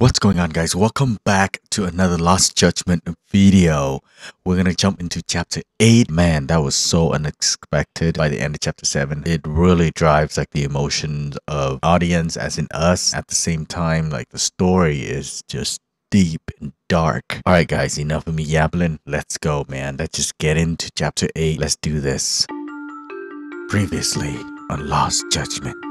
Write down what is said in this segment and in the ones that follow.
What's going on guys? Welcome back to another Lost Judgment video. We're gonna jump into chapter 8. Man, that was so unexpected by the end of chapter 7. It really drives like the emotions of audience as in us. At the same time, like the story is just deep and dark. Alright guys, enough of me yabbling. Let's go man. Let's just get into chapter 8. Let's do this. Previously on Lost Judgment.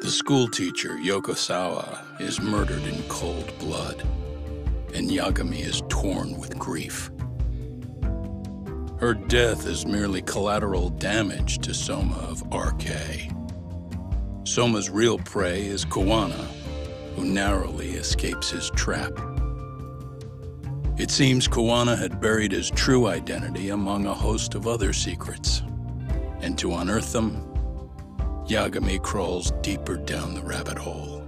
The schoolteacher, Yokosawa, is murdered in cold blood, and Yagami is torn with grief. Her death is merely collateral damage to Soma of RK. Soma's real prey is Kuwana, who narrowly escapes his trap. It seems Kuwana had buried his true identity among a host of other secrets, and to unearth them, Yagami crawls deeper down the rabbit hole.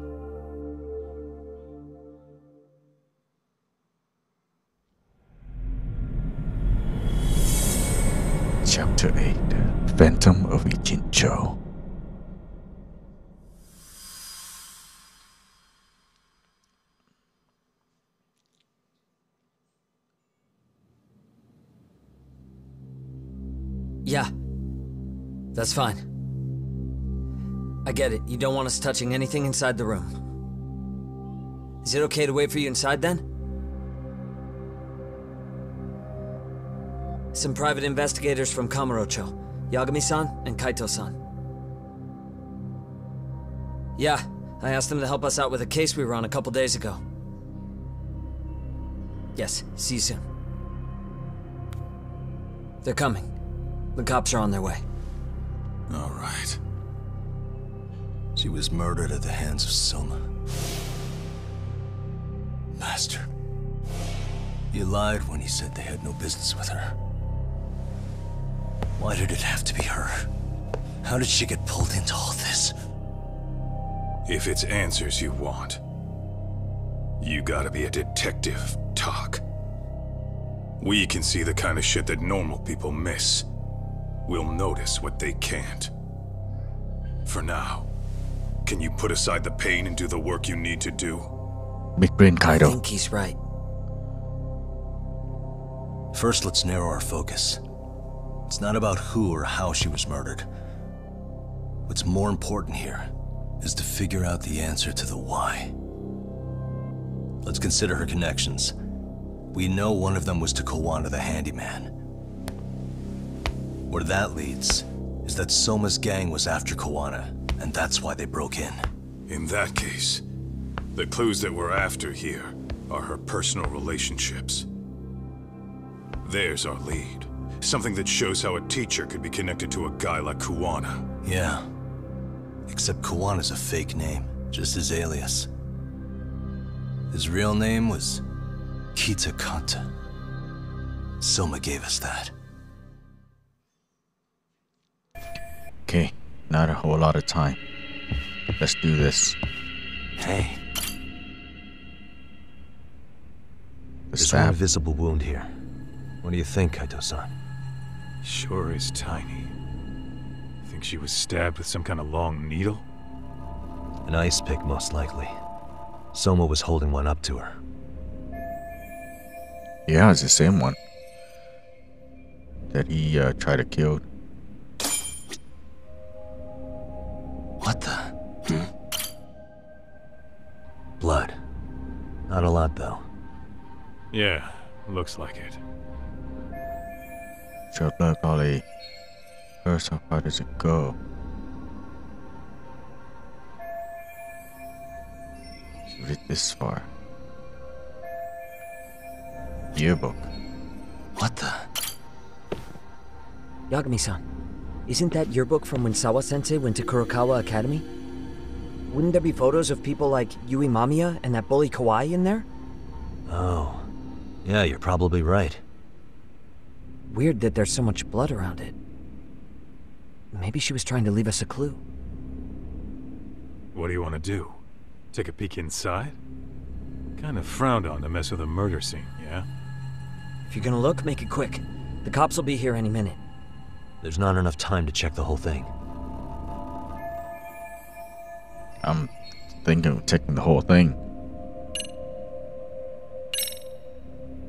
Chapter 8 Phantom of Ijincho. Yeah. That's fine. I get it. You don't want us touching anything inside the room. Is it okay to wait for you inside then? Some private investigators from Kamurocho. Yagami-san and Kaito-san. Yeah, I asked them to help us out with a case we were on a couple days ago. Yes, see you soon. They're coming. The cops are on their way. All right. She was murdered at the hands of Soma. Master. You lied when you said they had no business with her. Why did it have to be her? How did she get pulled into all this? If it's answers you want, you gotta be a detective, Tak. We can see the kind of shit that normal people miss. We'll notice what they can't. For now, can you put aside the pain and do the work you need to do? Big Brain I think he's right. First, let's narrow our focus. It's not about who or how she was murdered. What's more important here is to figure out the answer to the why. Let's consider her connections. We know one of them was to Kuwana the handyman. Where that leads is that Soma's gang was after Kuwana, and that's why they broke in. In that case, the clues that we're after here are her personal relationships. There's our lead. Something that shows how a teacher could be connected to a guy like Kuwana. Yeah. Except Kuwana's a fake name, just his alias. His real name was Kitakata. Soma gave us that. Okay, not a whole lot of time. Let's do this. Hey, The there's one stab. visible wound here. What do you think, Kaito-san? Sure is tiny. Think she was stabbed with some kind of long needle? An ice pick, most likely. Soma was holding one up to her. Yeah, it's the same one that he uh, tried to kill. What the? Hmm? Blood. Not a lot, though. Yeah, looks like it. Short blood probably hurts. How far does it go? Read this far. Yearbook. What the? Yagami-san, isn't that your book from when Sawa-sensei went to Kurokawa Academy? Wouldn't there be photos of people like Yui Mamiya and that bully Kawai in there? Oh. Yeah, you're probably right. Weird that there's so much blood around it. Maybe she was trying to leave us a clue. What do you want to do? Take a peek inside? Kind of frowned on to mess with a murder scene, yeah? If you're gonna look, make it quick. The cops will be here any minute. There's not enough time to check the whole thing. I'm thinking of checking the whole thing.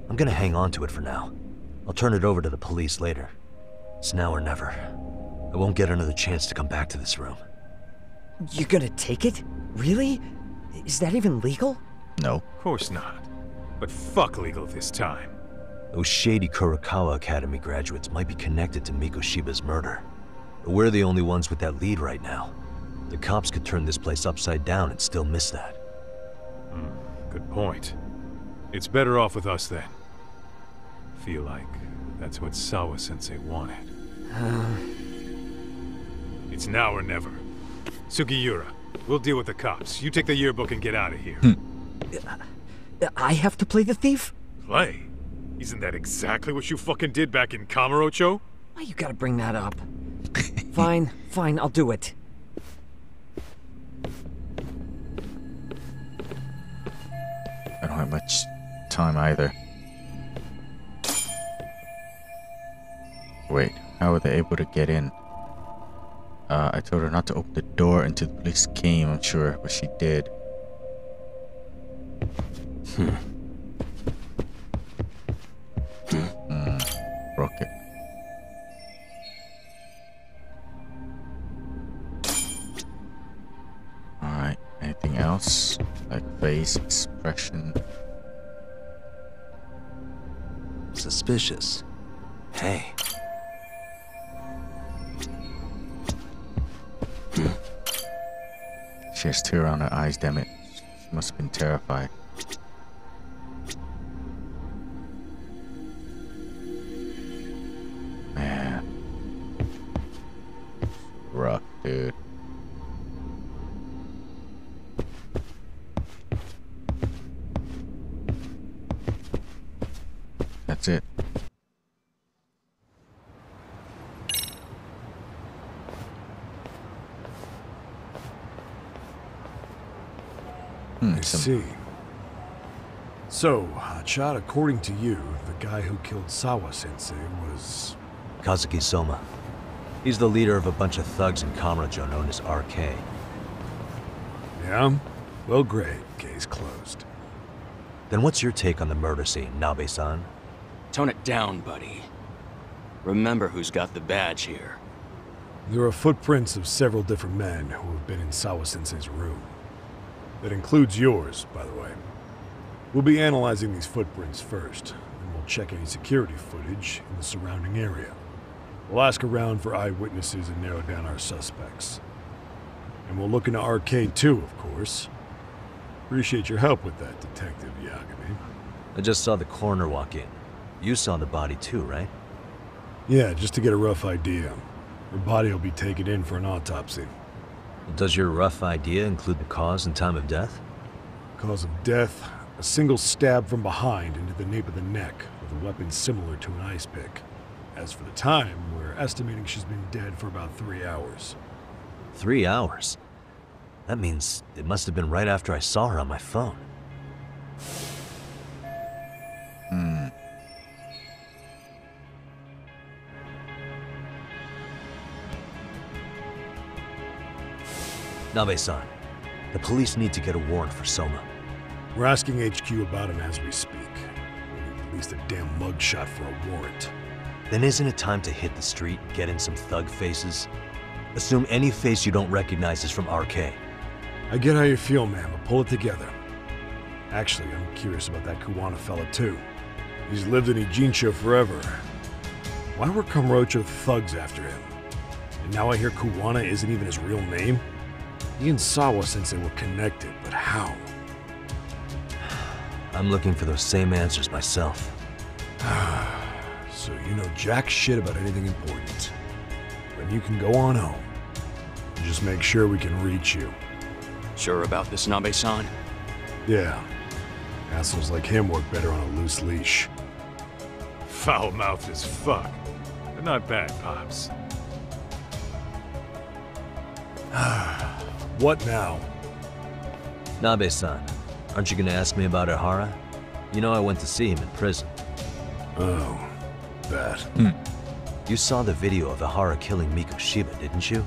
I'm gonna hang on to it for now. I'll turn it over to the police later. It's now or never. I won't get another chance to come back to this room. You're gonna take it? Really? Is that even legal? No. Of course not. But fuck legal this time. Those shady Kurokawa Academy graduates might be connected to Mikoshiba's murder. But we're the only ones with that lead right now. The cops could turn this place upside down and still miss that. Hmm, good point. It's better off with us then. Feel like that's what Sawa sensei wanted. it's now or never. Sugiura, we'll deal with the cops. You take the yearbook and get out of here. Hmm. I have to play the thief? Play? Isn't that exactly what you fucking did back in Kamurocho? Why you gotta bring that up? fine, fine, I'll do it. I don't have much time either. Wait, how were they able to get in? Uh, I told her not to open the door until the police came, I'm sure, but she did. Hmm. Face expression. Suspicious. Hey, hmm. She has tear on her eyes, damn it. She must have been terrified. Hotshot, according to you, the guy who killed Sawa Sensei was. Kazuki Soma. He's the leader of a bunch of thugs in Kamurocho known as RK. Yeah? Well, great. Case closed. Then what's your take on the murder scene, Nabe-san? Tone it down, buddy. Remember who's got the badge here. There are footprints of several different men who have been in Sawa Sensei's room. That includes yours, by the way. We'll be analyzing these footprints first, and we'll check any security footage in the surrounding area. We'll ask around for eyewitnesses and narrow down our suspects. And we'll look into RK too, of course. Appreciate your help with that, Detective Yagami. I just saw the coroner walk in. You saw the body too, right? Yeah, just to get a rough idea. Her body will be taken in for an autopsy. Does your rough idea include the cause and time of death? Cause of death, a single stab from behind into the nape of the neck with a weapon similar to an ice pick. As for the time, we're estimating she's been dead for about three hours. Three hours. That means it must have been right after I saw her on my phone. Hmm. Nabe-san, the police need to get a warrant for Soma. We're asking HQ about him as we speak. We need at least a damn mugshot for a warrant. Then isn't it time to hit the street, get in some thug faces? Assume any face you don't recognize is from RK. I get how you feel, man, but pull it together. Actually, I'm curious about that Kuwana fella too. He's lived in Ijincho forever. Why were Kamurocho thugs after him? And now I hear Kuwana isn't even his real name? He and Sawa Sensei were connected, but how? I'm looking for those same answers myself. So you know jack shit about anything important. Then you can go on home. Just make sure we can reach you. Sure about this, Nabe-san? Yeah. Assholes like him work better on a loose leash. Foul mouthed as fuck. But not bad, Pops. What now? Nabe-san, aren't you gonna ask me about Ehara? You know I went to see him in prison. Oh, that. Hmm. You saw the video of Ehara killing Mikoshiba, didn't you?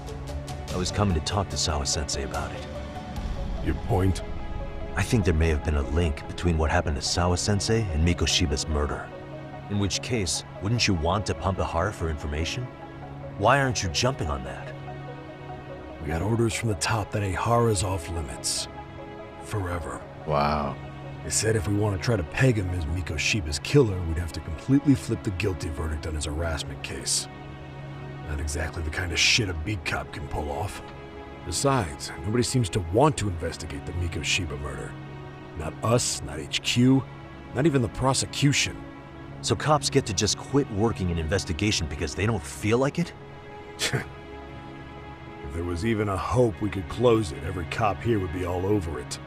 I was coming to talk to Sawa-sensei about it. Your point? I think there may have been a link between what happened to Sawa-sensei and Mikoshiba's murder. In which case, wouldn't you want to pump Ehara for information? Why aren't you jumping on that? We got orders from the top that Ehara's off limits. Forever. Wow. They said if we want to try to peg him as Mikoshiba's killer, we'd have to completely flip the guilty verdict on his harassment case. Not exactly the kind of shit a beat cop can pull off. Besides, nobody seems to want to investigate the Mikoshiba murder. Not us, not HQ, not even the prosecution. So cops get to just quit working an investigation because they don't feel like it? if there was even a hope we could close it, every cop here would be all over it.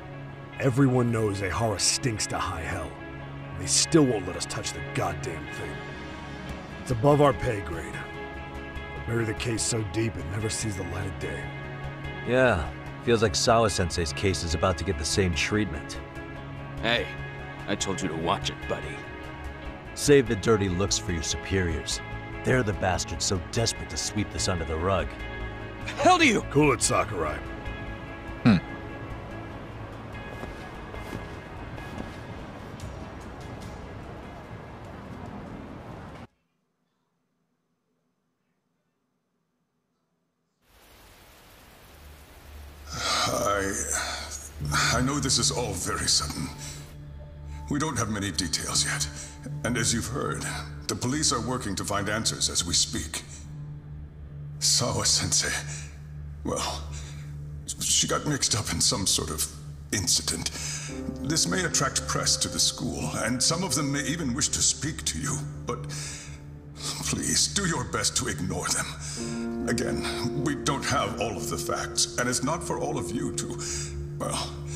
Everyone knows Ehara stinks to high hell, and they still won't let us touch the goddamn thing. It's above our pay grade. But bury the case so deep it never sees the light of day. Yeah, feels like Sawa-sensei's case is about to get the same treatment. Hey, I told you to watch it, buddy. Save the dirty looks for your superiors. They're the bastards so desperate to sweep this under the rug. The hell do you? Cool it, Sakurai. I. this is all very sudden. We don't have many details yet. And as you've heard, the police are working to find answers as we speak. Sawa sensei. Well, she got mixed up in some sort of incident. This may attract press to the school, and some of them may even wish to speak to you, but please do your best to ignore them. Again, we don't have all of the facts, and it's not for all of you to. Well,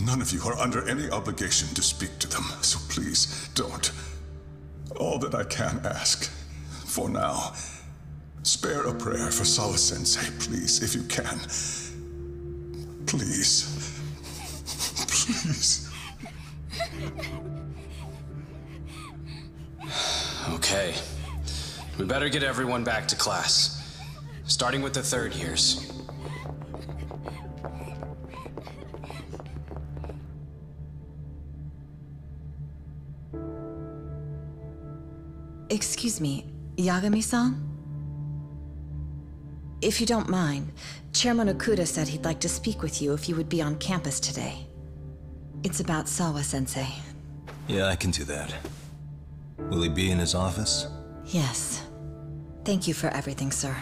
none of you are under any obligation to speak to them, so please don't. All that I can ask, for now, spare a prayer for Sawa Sensei, please, if you can. Please. Please. Okay. We better get everyone back to class. Starting with the third years. Excuse me, Yagami-san? If you don't mind, Chairman Okuda said he'd like to speak with you if you would be on campus today. It's about Sawa-sensei. Yeah, I can do that. Will he be in his office? Yes. Thank you for everything, sir.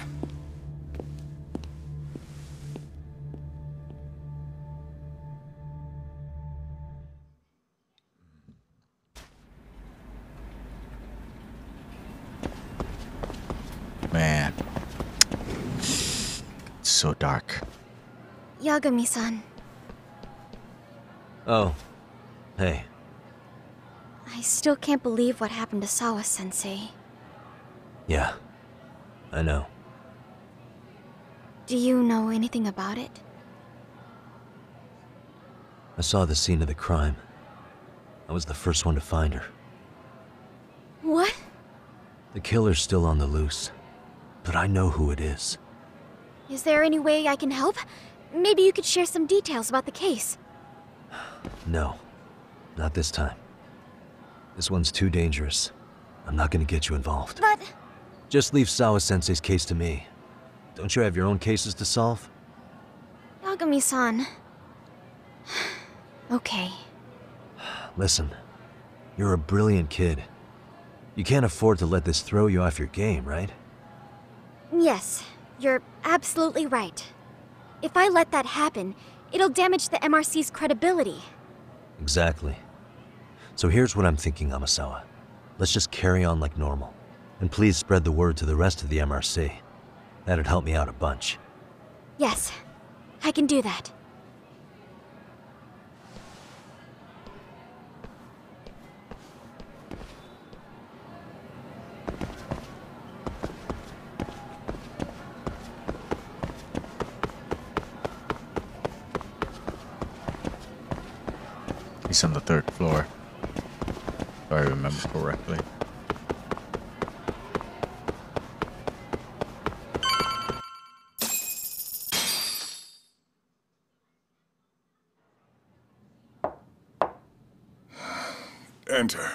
Yagami-san, Oh. Hey. I still can't believe what happened to Sawa-sensei. Yeah. I know. Do you know anything about it? I saw the scene of the crime. I was the first one to find her. What? The killer's still on the loose. But I know who it is. Is there any way I can help? Maybe you could share some details about the case. No. Not this time. This one's too dangerous. I'm not gonna get you involved. But... Just leave Sawa-sensei's case to me. Don't you have your own cases to solve? Yagami-san... okay. Listen, you're a brilliant kid. You can't afford to let this throw you off your game, right? Yes, you're absolutely right. If I let that happen, it'll damage the MRC's credibility. Exactly. So here's what I'm thinking, Amasawa. Let's just carry on like normal. And please spread the word to the rest of the MRC. That'd help me out a bunch. Yes, I can do that. He's on the third floor, if I remember correctly. Enter.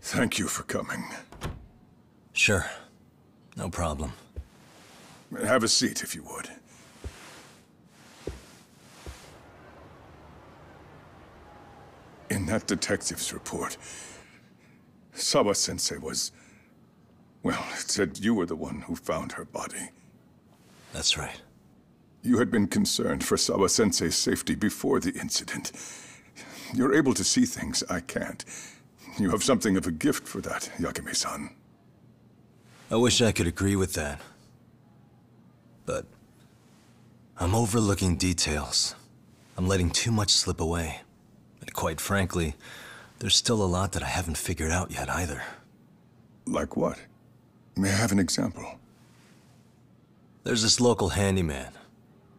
Thank you for coming. Sure. No problem. Have a seat, if you would. That detective's report, Sawa-sensei was... Well, it said you were the one who found her body. That's right. You had been concerned for Sawa-sensei's safety before the incident. You're able to see things I can't. You have something of a gift for that, Yagami-san. I wish I could agree with that. But... I'm overlooking details. I'm letting too much slip away. And quite frankly, there's still a lot that I haven't figured out yet either. Like what? May I have an example? There's this local handyman.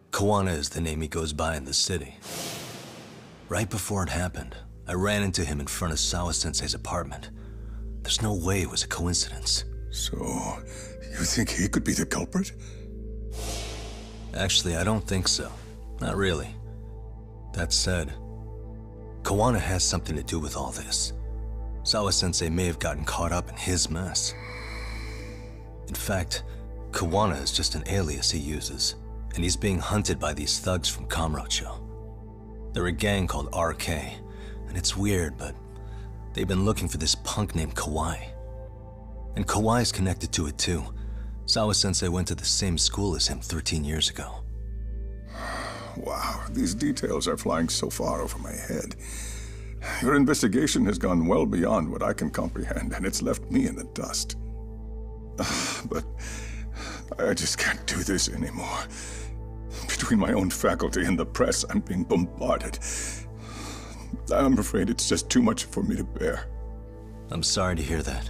Kuwana is the name he goes by in the city. Right before it happened, I ran into him in front of Sawa-sensei's apartment. There's no way it was a coincidence. So, you think he could be the culprit? Actually, I don't think so. Not really. That said, Kuwana has something to do with all this. Sawa-sensei may have gotten caught up in his mess. In fact, Kuwana is just an alias he uses, and he's being hunted by these thugs from Kamurocho. They're a gang called RK, and it's weird, but they've been looking for this punk named Kawai. And Kawai's connected to it too. Sawa-sensei went to the same school as him 13 years ago. Wow, these details are flying so far over my head. Your investigation has gone well beyond what I can comprehend, and it's left me in the dust. But I just can't do this anymore. Between my own faculty and the press, I'm being bombarded. I'm afraid it's just too much for me to bear. I'm sorry to hear that.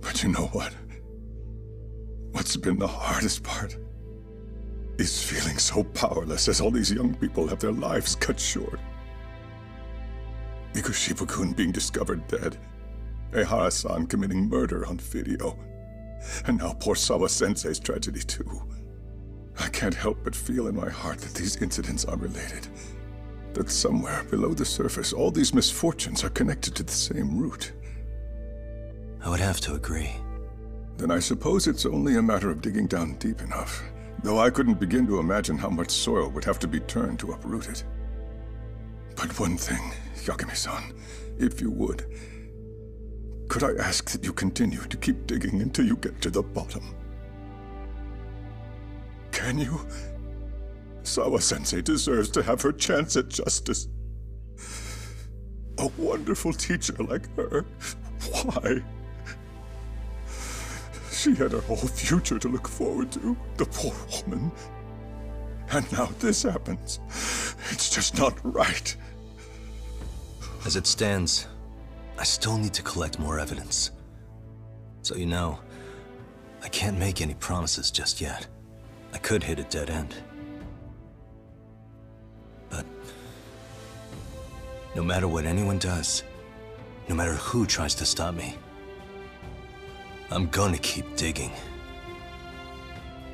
But you know what? What's been the hardest part? Is feeling so powerless as all these young people have their lives cut short. Mikoshiba-kun being discovered dead. Ehara-san committing murder on video. And now poor Sawa-sensei's tragedy too. I can't help but feel in my heart that these incidents are related. That somewhere below the surface, all these misfortunes are connected to the same root. I would have to agree. Then I suppose it's only a matter of digging down deep enough. Though I couldn't begin to imagine how much soil would have to be turned to uproot it. But one thing, Yagami-san, if you would, could I ask that you continue to keep digging until you get to the bottom? Can you? Sawa-sensei deserves to have her chance at justice. A wonderful teacher like her. Why? She had her whole future to look forward to, the poor woman. And now this happens. It's just not right. As it stands, I still need to collect more evidence. So you know, I can't make any promises just yet. I could hit a dead end. But no matter what anyone does, no matter who tries to stop me, I'm gonna keep digging.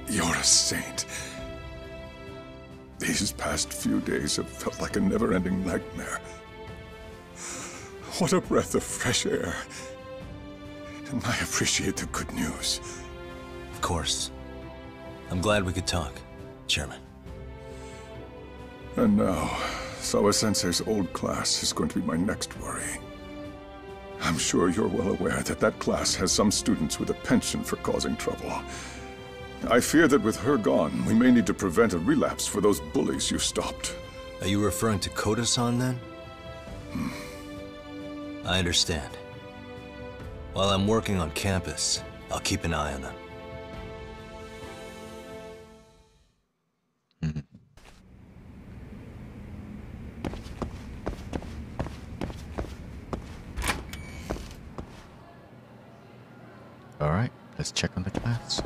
You're a saint. These past few days have felt like a never-ending nightmare. What a breath of fresh air. And I appreciate the good news. Of course. I'm glad we could talk, Chairman. And now, Sawa-sensei's old class is going to be my next worry. I'm sure you're well aware that that class has some students with a penchant for causing trouble. I fear that with her gone, we may need to prevent a relapse for those bullies you stopped. Are you referring to Koda-san then? Hmm. I understand. While I'm working on campus, I'll keep an eye on them. Let's check on the class.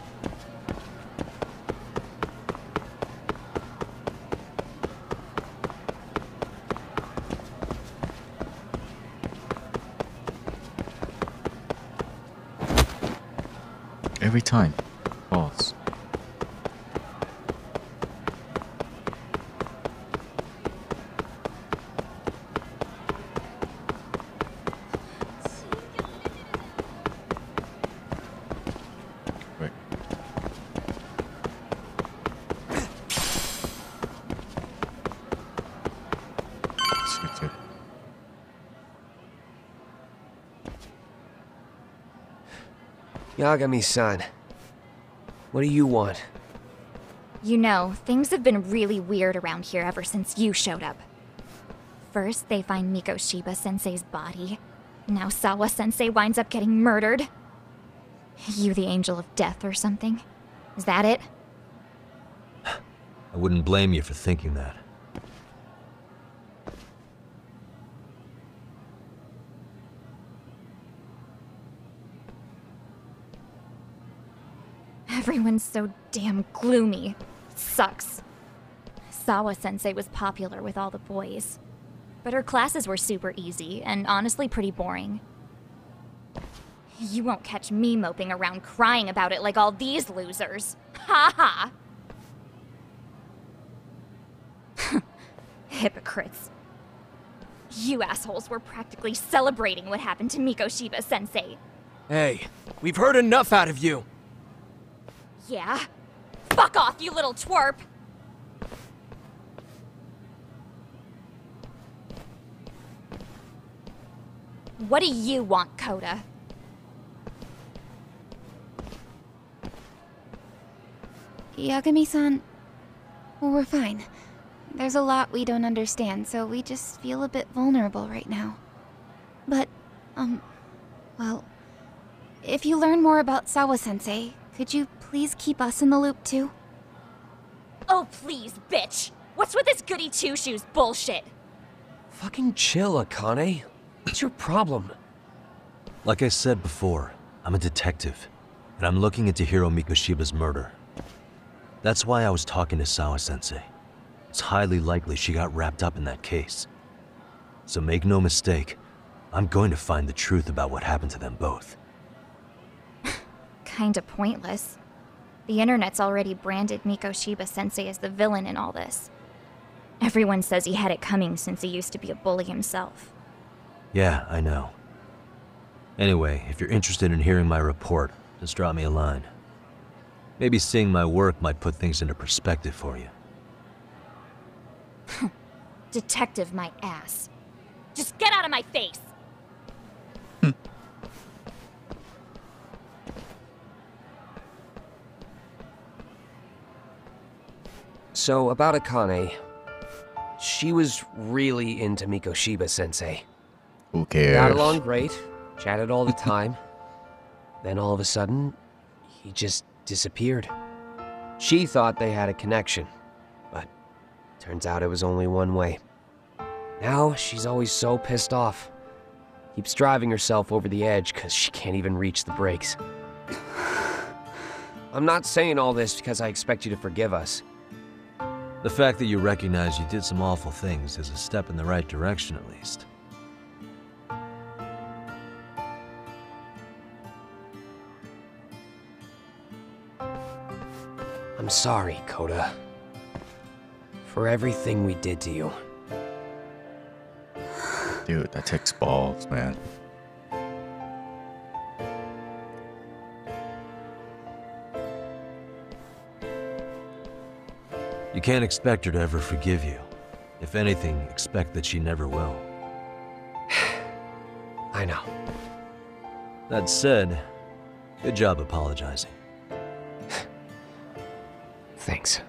Every time. Yagami-san, what do you want? You know, things have been really weird around here ever since you showed up. First, they find Mikoshiba sensei's body. Now Sawa sensei winds up getting murdered. You the angel of death or something? Is that it? I wouldn't blame you for thinking that. Everyone's so damn gloomy. Sucks. Sawa sensei was popular with all the boys. But her classes were super easy and honestly pretty boring. You won't catch me moping around crying about it like all these losers. Ha ha! Hypocrites. You assholes were practically celebrating what happened to Mikoshiba sensei. Hey, we've heard enough out of you. Yeah? Fuck off, you little twerp! What do you want, Koda? Yagami-san, we're fine. There's a lot we don't understand, so we just feel a bit vulnerable right now. But, um, well, if you learn more about Sawa-sensei, could you please keep us in the loop too? Oh, please, bitch! What's with this goody two-shoes bullshit? Fucking chill, Akane. What's your problem? Like I said before, I'm a detective, and I'm looking into Hiro Mikoshiba's murder. That's why I was talking to Sawa-sensei. It's highly likely she got wrapped up in that case. So make no mistake, I'm going to find the truth about what happened to them both. Kinda pointless. The internet's already branded Mikoshiba sensei as the villain in all this. Everyone says he had it coming since he used to be a bully himself. Yeah, I know. Anyway, if you're interested in hearing my report, just drop me a line. Maybe seeing my work might put things into perspective for you. Detective my ass. Just get out of my face! Hmm. So, about Akane. She was really into Mikoshiba sensei. Who cares? Got along great, chatted all the time. then all of a sudden, he just disappeared. She thought they had a connection, but turns out it was only one way. Now she's always so pissed off. Keeps driving herself over the edge because she can't even reach the brakes. I'm not saying all this because I expect you to forgive us. The fact that you recognize you did some awful things is a step in the right direction, at least. I'm sorry, Koda. For everything we did to you. Dude, that takes balls, man. You can't expect her to ever forgive you. If anything, expect that she never will. I know. That said, good job apologizing. Thanks.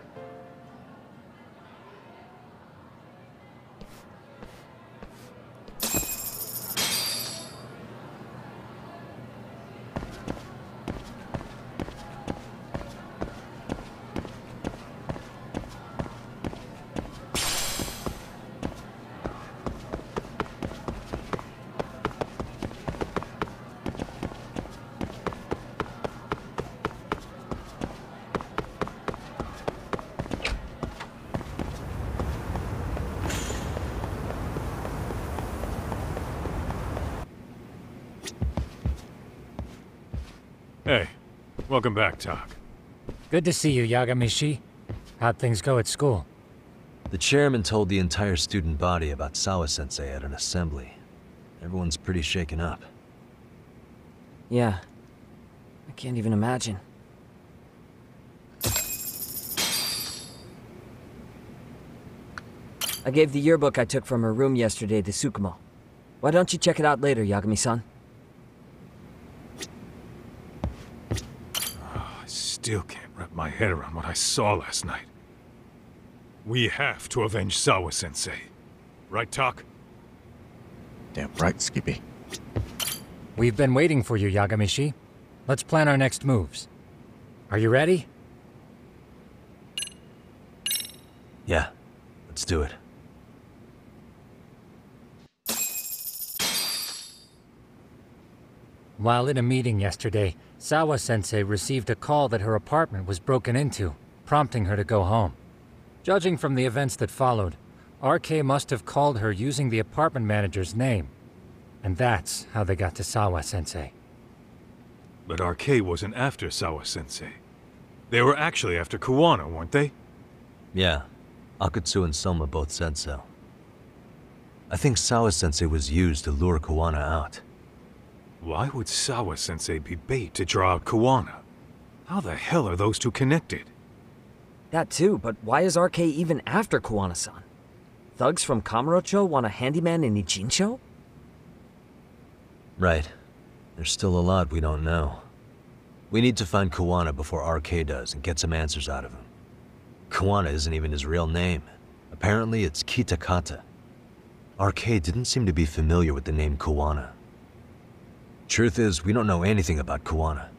Welcome back, Tak. Good to see you, Yagamicchi. How'd things go at school? The chairman told the entire student body about Sawa-sensei at an assembly. Everyone's pretty shaken up. Yeah. I can't even imagine. I gave the yearbook I took from her room yesterday to Tsukumo. Why don't you check it out later, Yagami-san? Still can't wrap my head around what I saw last night. We have to avenge Sawa-sensei. Right, Tak? Damn right, Skippy. We've been waiting for you, Yagamicchi. Let's plan our next moves. Are you ready? Yeah, let's do it. While in a meeting yesterday, Sawa sensei received a call that her apartment was broken into, prompting her to go home. Judging from the events that followed, RK must have called her using the apartment manager's name. And that's how they got to Sawa sensei. But RK wasn't after Sawa-sensei. They were actually after Kuwana, weren't they? Yeah, Akutsu and Soma both said so. I think Sawa-sensei was used to lure Kuwana out. Why would Sawa-sensei be bait to draw out Kuwana? How the hell are those two connected? That too, but why is RK even after Kuwana-san? Thugs from Kamurocho want a handyman in Ijincho? Right. There's still a lot we don't know. We need to find Kuwana before RK does and get some answers out of him. Kuwana isn't even his real name. Apparently it's Kitakata. RK didn't seem to be familiar with the name Kuwana. Truth is, we don't know anything about Kuwana.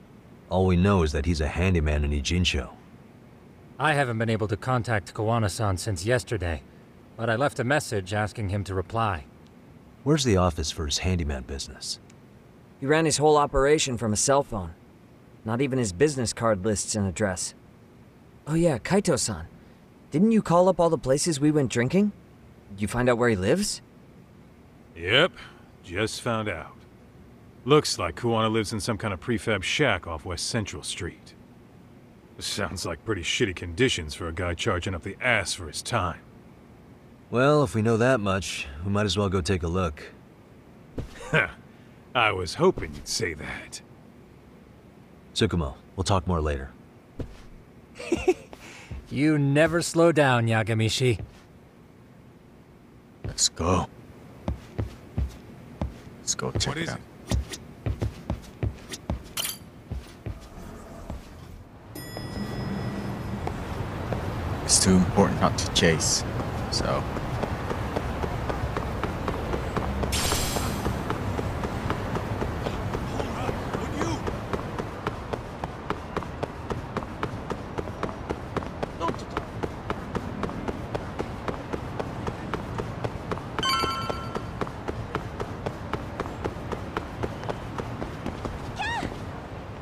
All we know is that he's a handyman in Ijincho. I haven't been able to contact Kuwana-san since yesterday, but I left a message asking him to reply. Where's the office for his handyman business? He ran his whole operation from a cell phone. Not even his business card lists an address. Oh yeah, Kaito-san. Didn't you call up all the places we went drinking? Did you find out where he lives? Yep, just found out. Looks like Kuwana lives in some kind of prefab shack off West Central Street. Sounds like pretty shitty conditions for a guy charging up the ass for his time. Well, if we know that much, we might as well go take a look. I was hoping you'd say that. Tsukumo, we'll talk more later. you never slow down, Yagamicchi. Let's go. Let's go check What it is out. It's too important not to chase, so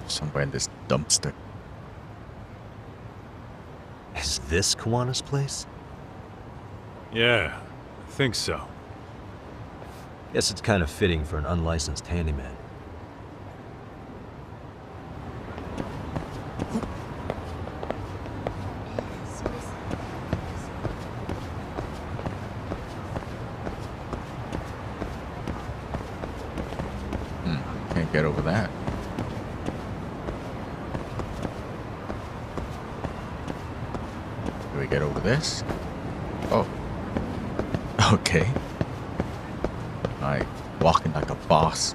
somewhere in this dumpster. Is this Kuwana's place? Yeah, I think so. Guess it's kind of fitting for an unlicensed handyman. Hmm, can't get over that. Do we get over this? Oh. Okay. I walking like a boss.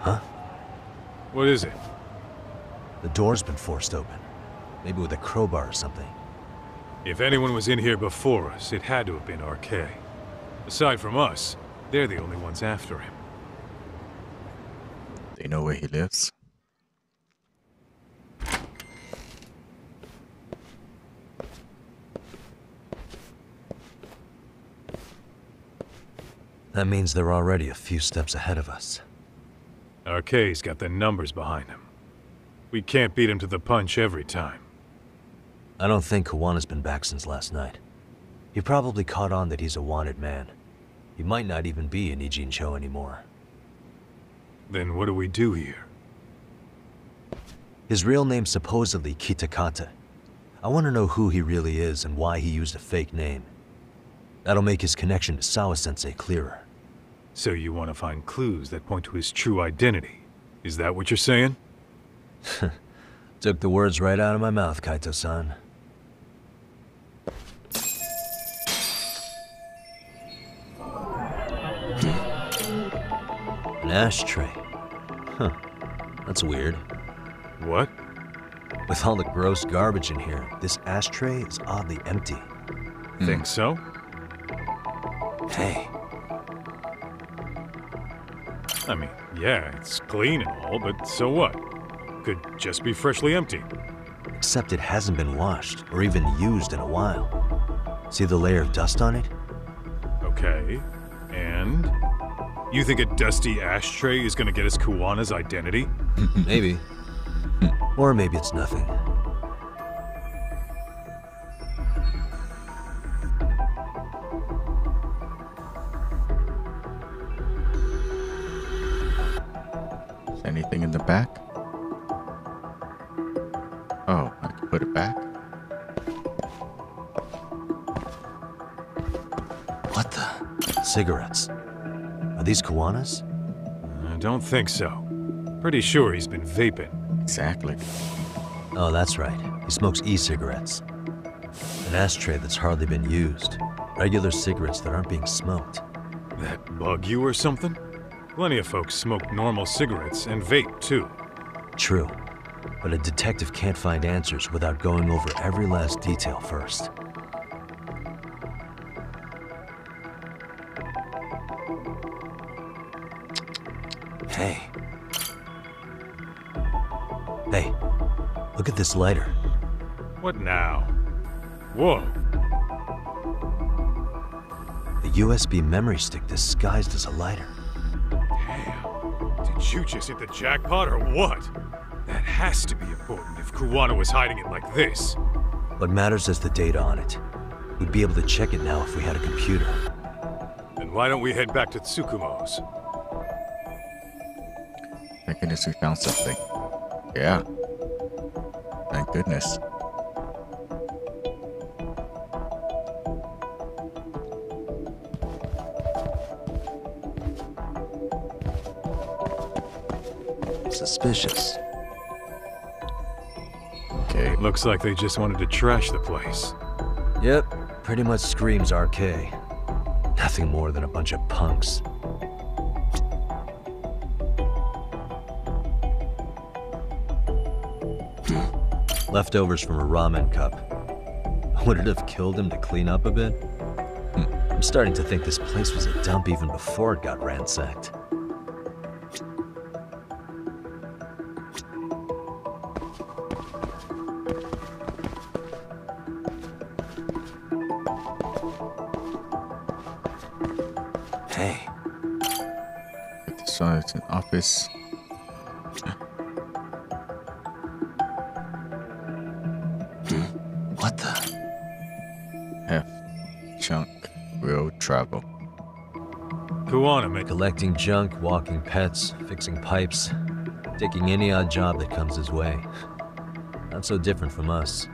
Huh? What is it? The door's been forced open. Maybe with a crowbar or something. If anyone was in here before us, it had to have been RK. Aside from us, they're the only ones after him. They know where he lives. That means they're already a few steps ahead of us. RK's got the numbers behind him. We can't beat him to the punch every time. I don't think Kuwana's been back since last night. He probably caught on that he's a wanted man. He might not even be in Ijincho anymore. Then what do we do here? His real name's supposedly Kitakata. I want to know who he really is and why he used a fake name. That'll make his connection to Sawa-sensei clearer. So you want to find clues that point to his true identity? Is that what you're saying? Took the words right out of my mouth, Kaito-san. Hmm? An ashtray. Huh. That's weird. What? With all the gross garbage in here, this ashtray is oddly empty. Hmm. Think so? Hey, I mean, yeah, it's clean and all, but so what? Could just be freshly empty. except it hasn't been washed or even used in a while. See the layer of dust on it? Okay. And? You think a dusty ashtray is gonna get us Kuwana's identity? maybe. Or maybe it's nothing. Anything in the back? Cigarettes. Are these Kuwana's? I don't think so. Pretty sure he's been vaping. Exactly. Oh, that's right. He smokes e-cigarettes. An ashtray that's hardly been used. Regular cigarettes that aren't being smoked. That bug you or something? Plenty of folks smoke normal cigarettes and vape too. True. But a detective can't find answers without going over every last detail first. Look at lighter. What now? Whoa. The USB memory stick disguised as a lighter. Damn. Did you just hit the jackpot or what? That has to be important if Kuwana was hiding it like this. What matters is the data on it. We'd be able to check it now if we had a computer. Then why don't we head back to Tsukumo's? Thank goodness we found something. Yeah. Thank goodness. Suspicious. Okay. Looks like they just wanted to trash the place. Yep, pretty much screams RK. Nothing more than a bunch of punks. Leftovers from a ramen cup. Would it have killed him to clean up a bit? Hmm, I'm starting to think this place was a dump even before it got ransacked. Hey, This is an office. Collecting junk, walking pets, fixing pipes, taking any odd job that comes his way. Not so different from us.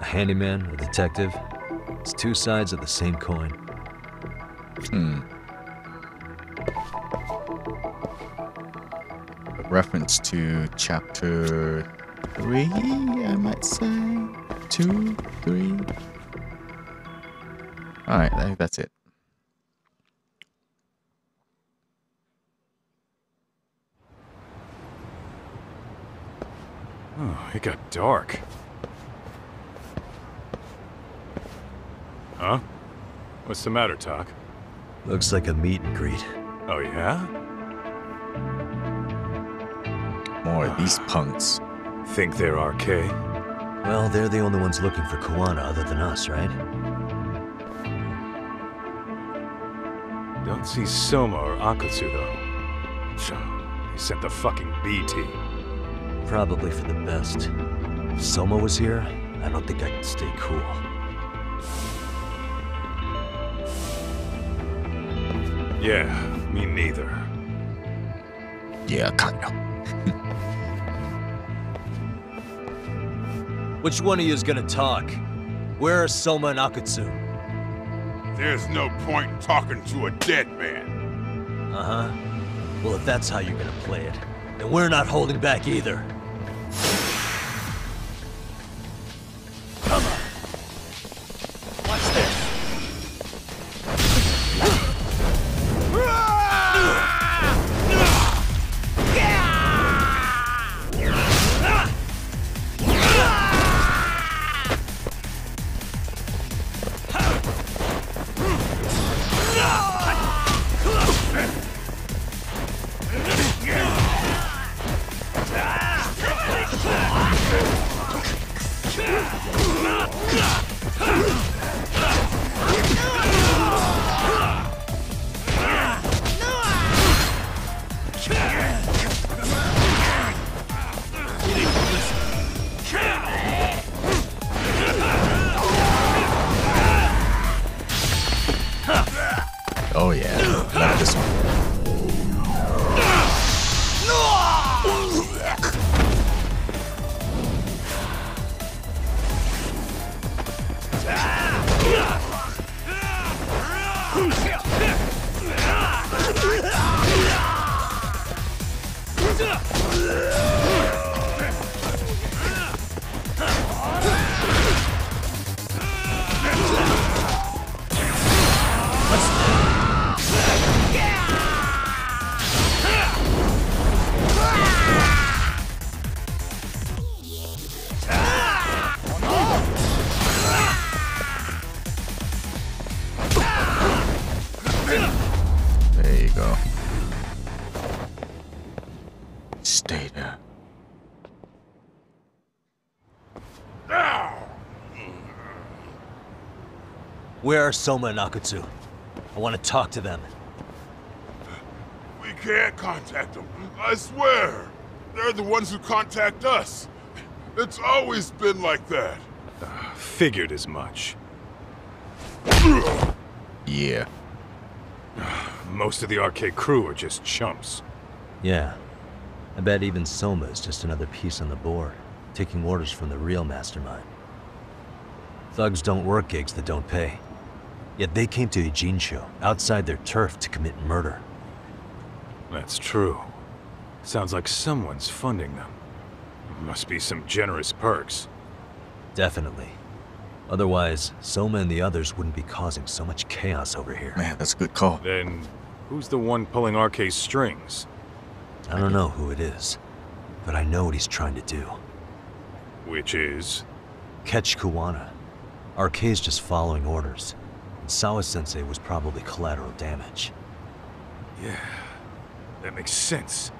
A handyman, a detective. It's two sides of the same coin. Hmm. A reference to chapter three, I might say. Two, three. Alright, I think that's it. Oh, it got dark. Huh? What's the matter, Tak? Looks like a meet and greet. Oh, yeah? More of these punks. Think they're RK? Well, they're the only ones looking for Kuwana other than us, right? Don't see Soma or Akutsu, though. So, they sent the fucking B team. Probably for the best. If Soma was here, I don't think I could stay cool. Yeah, me neither. Yeah, kinda. Which one of you is gonna talk? Where are Soma and Akutsu? There's no point in talking to a dead man. Uh-huh. Well, if that's how you're gonna play it, then we're not holding back either. Where are Soma and Akutsu? I want to talk to them. We can't contact them. I swear. They're the ones who contact us. It's always been like that. Figured as much. Yeah. Most of the arcade crew are just chumps. Yeah. I bet even Soma is just another piece on the board, taking orders from the real mastermind. Thugs don't work gigs that don't pay. Yet they came to Ijincho, outside their turf, to commit murder. That's true. Sounds like someone's funding them. Must be some generous perks. Definitely. Otherwise, Soma and the others wouldn't be causing so much chaos over here. Man, that's a good call. Then, who's the one pulling RK's strings? I don't know who it is, but I know what he's trying to do. Which is? Catch Kuwana. RK's just following orders. And Sawa-sensei was probably collateral damage. Yeah, that makes sense.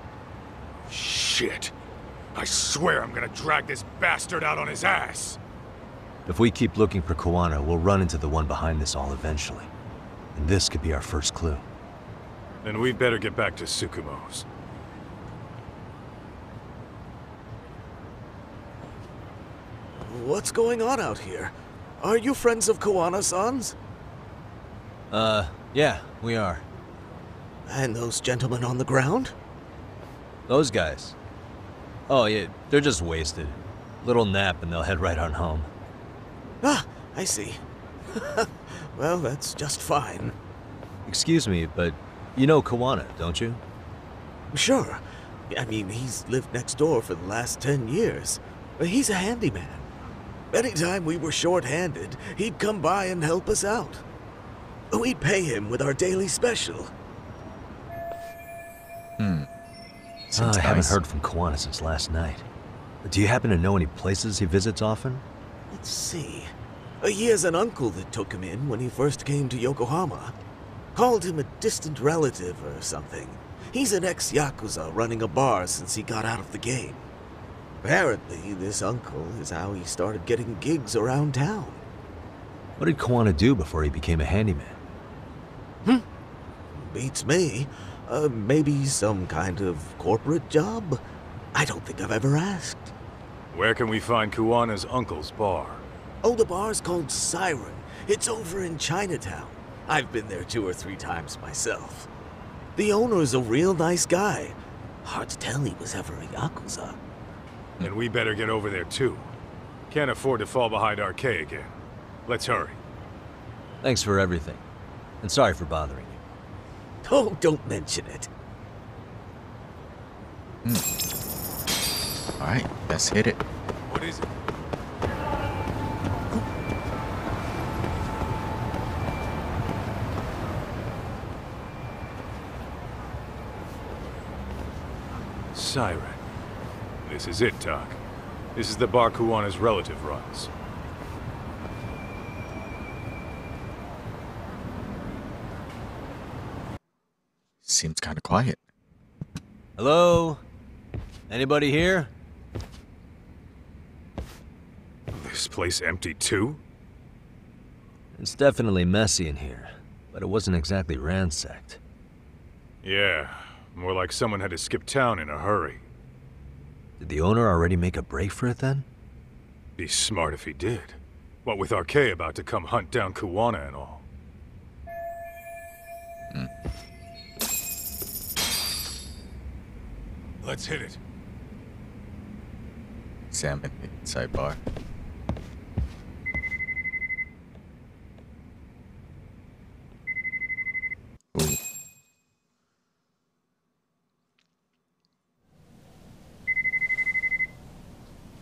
Shit. I swear I'm gonna drag this bastard out on his ass. If we keep looking for Kuwana, we'll run into the one behind this all eventually. And this could be our first clue. Then we'd better get back to Tsukumo's. What's going on out here? Are you friends of Kuwana-san's? Uh, yeah, we are. And those gentlemen on the ground? Those guys. Oh, yeah, they're just wasted. Little nap and they'll head right on home. Ah, I see. well, that's just fine. Excuse me, but you know Kuwana, don't you? Sure. I mean, he's lived next door for the last ten years. He's a handyman. Anytime we were short-handed, he'd come by and help us out. We'd pay him with our daily special. Hmm. Seems I haven't heard from Kuwana since last night. But do you happen to know any places he visits often? Let's see. Uh, He has an uncle that took him in when he first came to Yokohama. Called him a distant relative or something. He's an ex-Yakuza running a bar since he got out of the game. Apparently, this uncle is how he started getting gigs around town. What did Kuwana do before he became a handyman? Beats me. Uh, maybe some kind of corporate job? I don't think I've ever asked. Where can we find Kuwana's uncle's bar? Oh, the bar's called Siren. It's over in Chinatown. I've been there two or three times myself. The owner's a real nice guy. Hard to tell he was ever a Yakuza. And we better get over there too. Can't afford to fall behind RK again. Let's hurry. Thanks for everything. And sorry for bothering you. Oh, don't mention it. Hmm. All right, let's hit it. What is it? Siren. This is it, Tak. This is the bar Kuwana's relative runs. Seems kind of quiet. Hello? Anybody here? This This place empty too? It's definitely messy in here, but it wasn't exactly ransacked. Yeah, more like someone had to skip town in a hurry. Did the owner already make a break for it then? Be smart if he did. What with RK about to come hunt down Kuwana and all. Hmm. Let's hit it. Salmon sidebar. Ooh.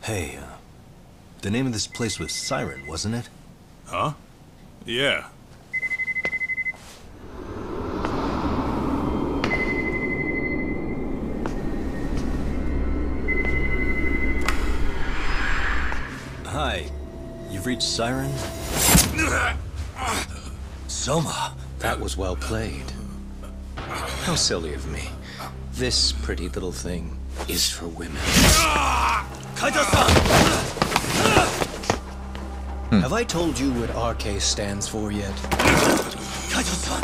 Hey, uh, the name of this place was Siren, wasn't it? Huh? Yeah. You've reached Siren? Soma. That was well played. How silly of me. This pretty little thing is for women. Kaito-san! Hmm. Have I told you what RK stands for yet? Kaito-san!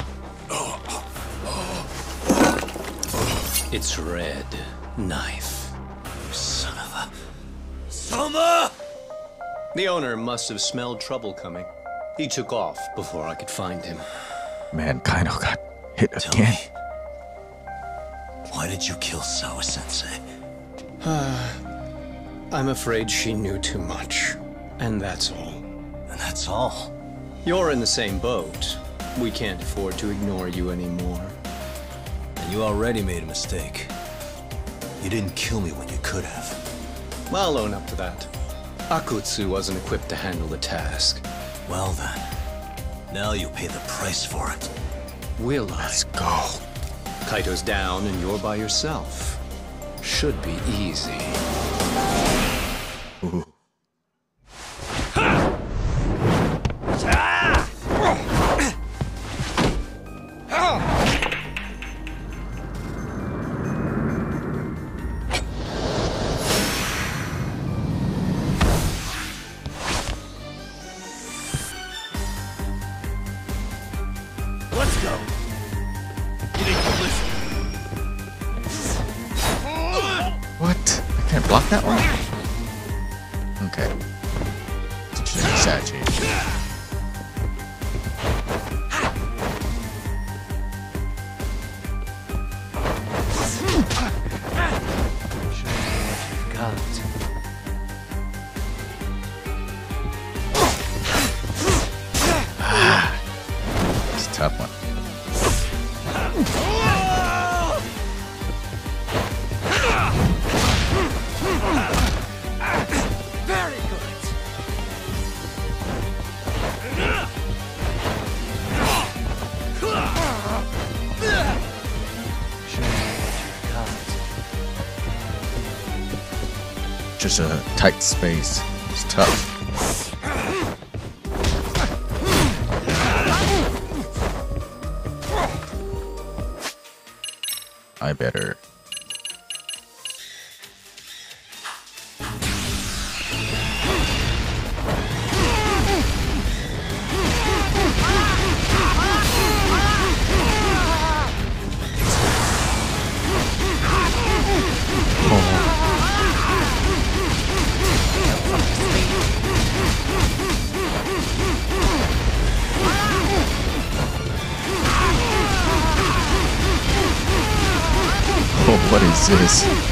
It's Red Knife. You son of a... Soma! The owner must have smelled trouble coming. He took off before I could find him. Man, Kaito got hit Tell again. me, why did you kill Sawa-sensei? I'm afraid she knew too much. And that's all. And that's all? You're in the same boat. We can't afford to ignore you anymore. And you already made a mistake. You didn't kill me when you could have. I'll own up to that. Akutsu wasn't equipped to handle the task. Well then, now you pay the price for it. Will I? Let's go. Kaito's down and you're by yourself. Should be easy. Let's go. What? I can't block that one? Okay. Sachi. Just a tight space. It's tough. What is this?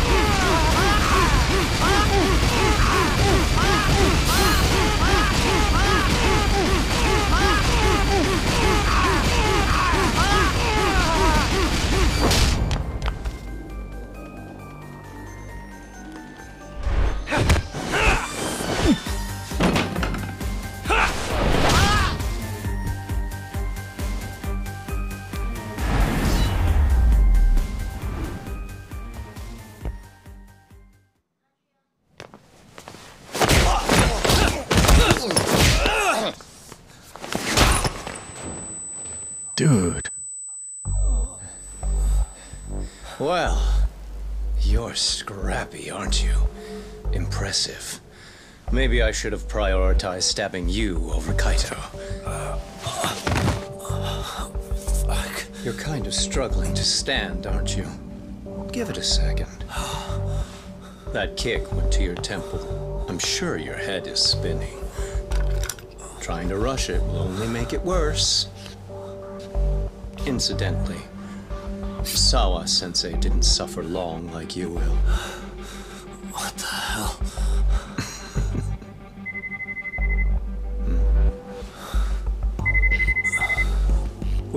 Impressive. Maybe I should have prioritized stabbing you over Kaito. You're kind of struggling to stand, aren't you? Give it a second. That kick went to your temple. I'm sure your head is spinning. Trying to rush it will only make it worse. Incidentally, Sawa sensei didn't suffer long like you will. What the hell?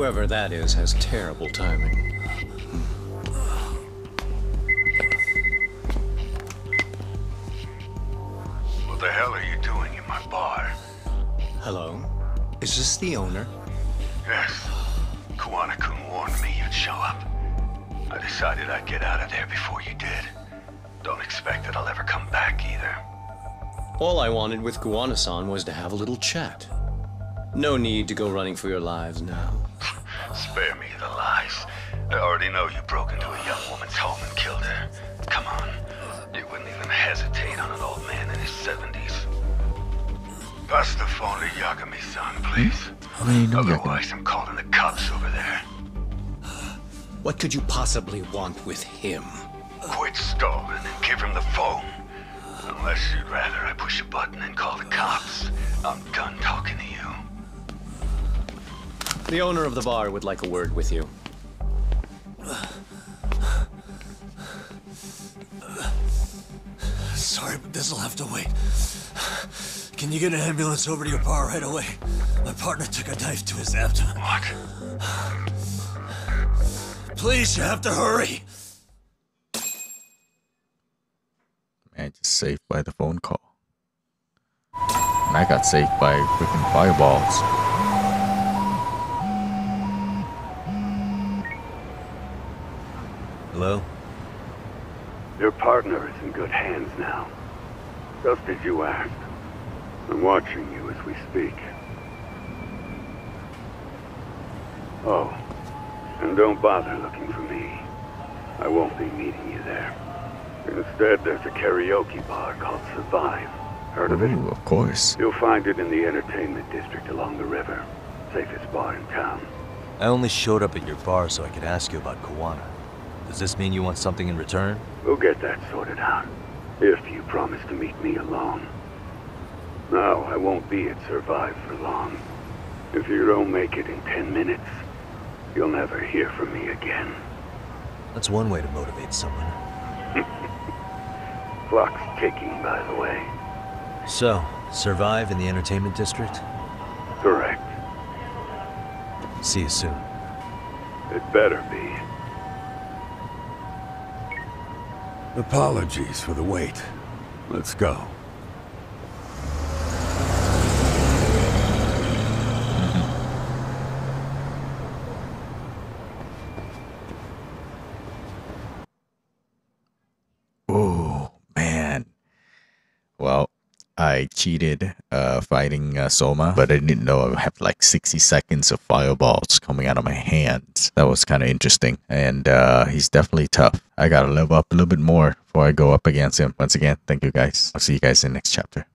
Whoever that is has terrible timing. What the hell are you doing in my bar? Hello? Is this the owner? Yes. Kuwana-kun warned me you'd show up. I decided I'd get out of there before you did. Don't expect that I'll ever come back either. All I wanted with Kuwana-san was to have a little chat. No need to go running for your lives now. Spare me the lies. I already know you broke into a young woman's home and killed her. Come on. You wouldn't even hesitate on an old man in his 70s. Pass the phone to Yagami-san, please. I mean, Otherwise, I'm calling the cops over there. What could you possibly want with him? Quit stalling and give him the phone. Unless you'd rather I push a button and call the cops. I'm done talking to you. The owner of the bar would like a word with you. Sorry, but this'll have to wait. Can you get an ambulance over to your bar right away? My partner took a knife to his abdomen. What? Please, you have to hurry. Man, just saved by the phone call. And I got saved by freaking fireballs. Hello? Your partner is in good hands now. Just as you asked. I'm watching you as we speak. Oh, and don't bother looking for me. I won't be meeting you there. Instead, there's a karaoke bar called Survive. Heard of it? Ooh, of course. You'll find it in the entertainment district along the river. Safest bar in town. I only showed up at your bar so I could ask you about Kuwana. Does this mean you want something in return? We'll get that sorted out. If you promise to meet me alone. No, I won't be at Survive for long. If you don't make it in ten minutes, you'll never hear from me again. That's one way to motivate someone. Clock's ticking, by the way. So, survive in the entertainment district? Correct. See you soon. It better be. Apologies for the wait. Let's go. Oh man. Well, I cheated uh, fighting uh, Soma, but I didn't know I would have like 60 seconds of fireballs coming out of my hands. That was kind of interesting, and uh, he's definitely tough. I gotta level up a little bit more before I go up against him. Once again, thank you guys. I'll see you guys in the next chapter.